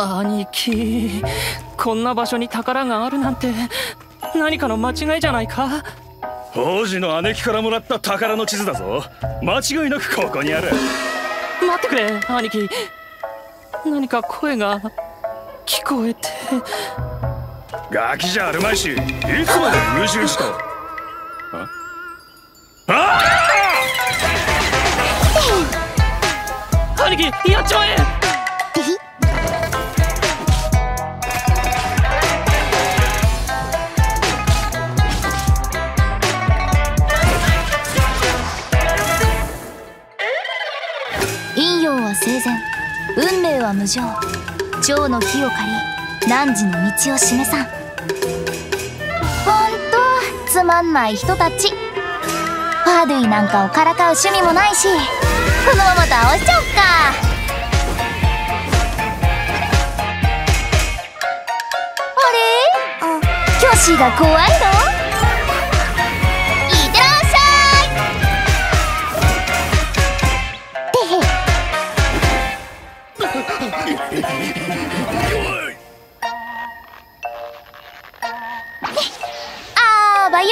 兄貴こんな場所に宝があるなんて何かの間違いじゃないか？王子の姉貴からもらった宝の地図だぞ。間違いなくここにある。待ってくれ兄貴。何か声が聞こえて。ガキじゃあるまいしいつまで優秀しとああ！兄貴やっちまえは生前運命は無常。蝶の火を借り汝の道を示さん。ほんとつまんない人たち。ファードゥイなんかをからかう趣味もないしこのまま倒しちゃおっか。あれ？あキョシが怖いの？あばよ